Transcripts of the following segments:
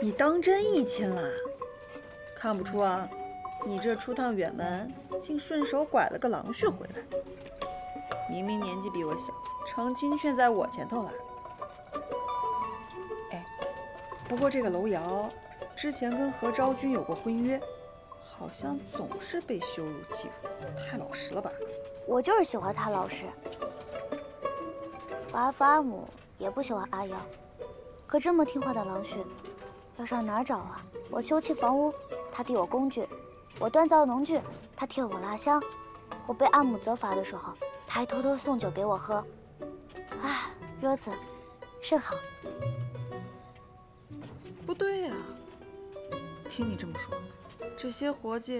你当真议亲了？看不出啊，你这出趟远门，竟顺手拐了个郎婿回来。明明年纪比我小，成亲却在我前头了。哎，不过这个楼瑶之前跟何昭君有过婚约，好像总是被羞辱欺负，太老实了吧？我就是喜欢他老实。我阿父阿母也不喜欢阿瑶，可这么听话的郎婿，要上哪儿找啊？我修葺房屋，他递我工具；我锻造农具，他替我拉箱；我被阿母责罚的时候，他还偷偷送酒给我喝。啊，如此，甚好。不对呀，听你这么说，这些活计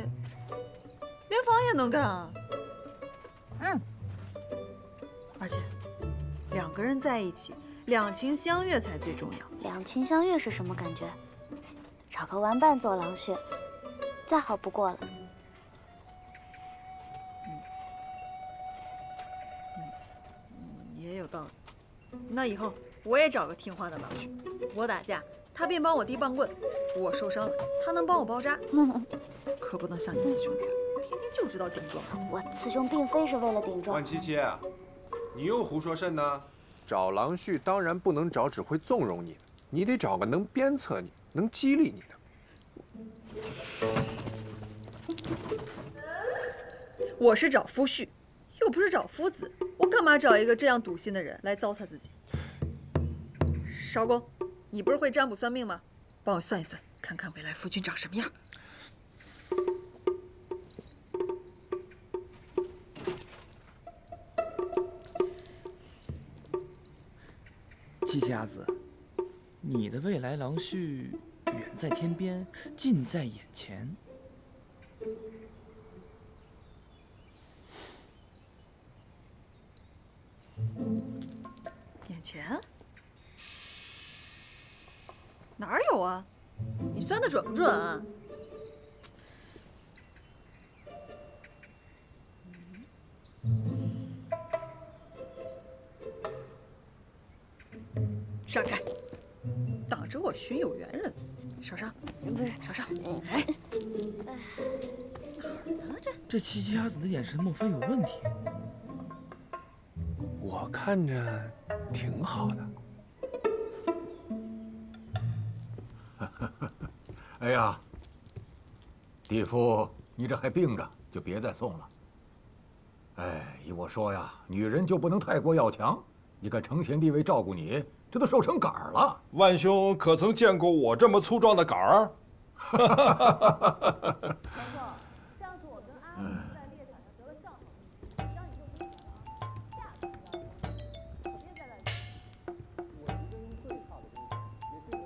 连房也能干啊？嗯。而且，两个人在一起，两情相悦才最重要。两情相悦是什么感觉？找个玩伴做狼婿，再好不过了。嗯，也有道理。那以后我也找个听话的狼婿，我打架，他便帮我递棒棍；我受伤了，他能帮我包扎。可不能像你四兄弟，天天就知道顶撞。我四兄并非是为了顶撞。万七七，你又胡说甚呢？找狼婿当然不能找只会纵容你的，你得找个能鞭策你。能激励你的，我是找夫婿，又不是找夫子，我干嘛找一个这样赌心的人来糟蹋自己？少公，你不是会占卜算命吗？帮我算一算，看看未来夫君长什么样。七七阿紫。你的未来郎婿远在天边，近在眼前。眼前？哪有啊？你算的准不准啊？我寻有缘人，少商，不是少商，哎，哪儿呢？这这七七阿紫的眼神莫非有问题？我看着挺好的。哎呀，弟夫，你这还病着，就别再送了。哎，依我说呀，女人就不能太过要强。你看承贤弟为照顾你。这都瘦成杆儿了，万兄可曾见过我这么粗壮的杆儿？上次我跟阿在猎场上得了上头，让你做兵下次别再来。我一个最差的兵也是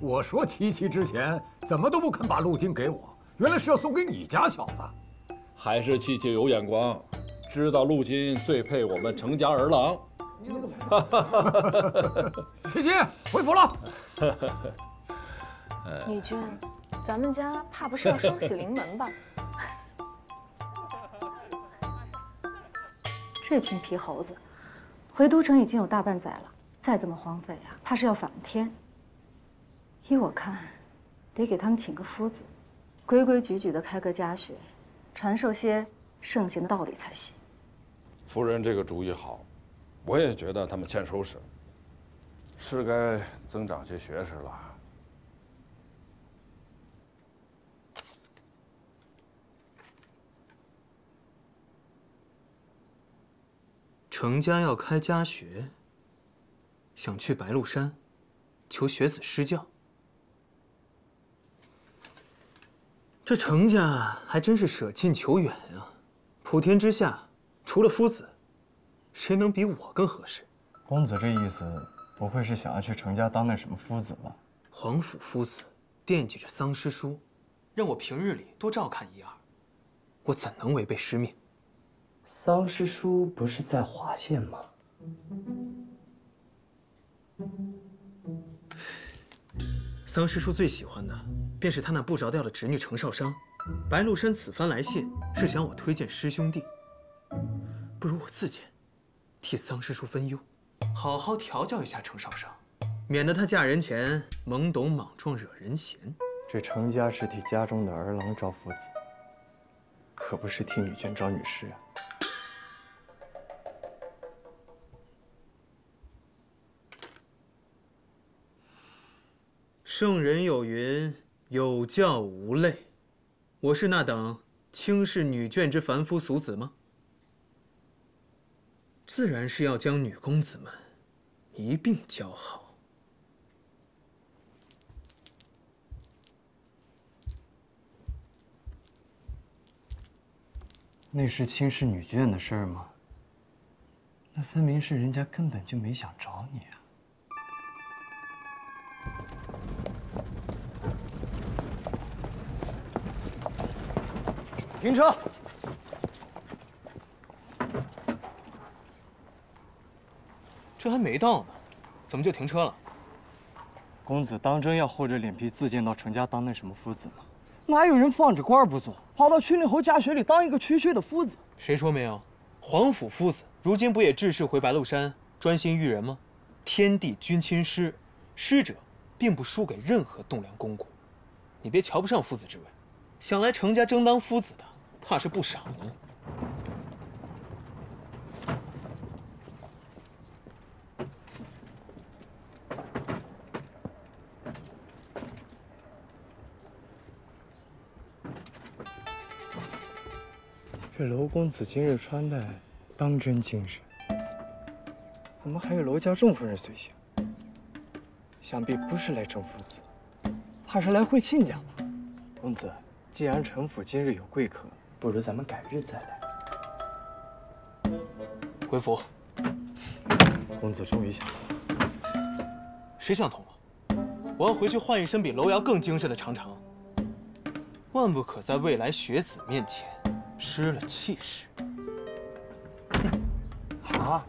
你我说七七之前怎么都不肯把陆金给我，原来是要送给你家小子。还是七七有眼光。知道陆金最配我们程家儿郎。七七回府了。李军，咱们家怕不是要双喜临门吧？这群皮猴子，回都城已经有大半载了，再这么荒废啊，怕是要反了天。依我看，得给他们请个夫子，规规矩矩的开个家学，传授些圣贤的道理才行。夫人这个主意好，我也觉得他们欠收拾，是该增长些学识了。程家要开家学，想去白鹿山求学子施教，这程家还真是舍近求远啊！普天之下。除了夫子，谁能比我更合适？公子这意思，不会是想要去程家当那什么夫子吧？皇甫夫子惦记着桑师叔，让我平日里多照看一二，我怎能违背师命？桑师叔不是在华县吗？桑师叔最喜欢的，便是他那不着调的侄女程少商。白鹿山此番来信，是想我推荐师兄弟。不如我自荐，替桑师叔分忧，好好调教一下程少商。免得他嫁人前懵懂莽撞惹人嫌。这程家是替家中的儿郎招夫子，可不是替女眷招女婿啊。圣人有云：“有教无类。”我是那等轻视女眷之凡夫俗子吗？自然是要将女公子们一并教好。那是轻视女眷的事儿吗？那分明是人家根本就没想找你啊！停车！这还没到呢，怎么就停车了？公子当真要厚着脸皮自荐到程家当那什么夫子吗？哪有人放着官不做，跑到曲令侯家学里当一个区区的夫子？谁说没有？皇甫夫子如今不也致仕回白鹿山，专心育人吗？天地君亲师，师者并不输给任何栋梁公公。你别瞧不上夫子之位，想来程家争当夫子的，怕是不少呢。这娄公子今日穿戴，当真精神。怎么还有娄家众夫人随行？想必不是来争夫子，怕是来会亲家吧？公子，既然城府今日有贵客，不如咱们改日再来。回府。公子终于想通了。谁想通了？我要回去换一身比楼瑶更精神的长长，万不可在未来学子面前失了气势。啊！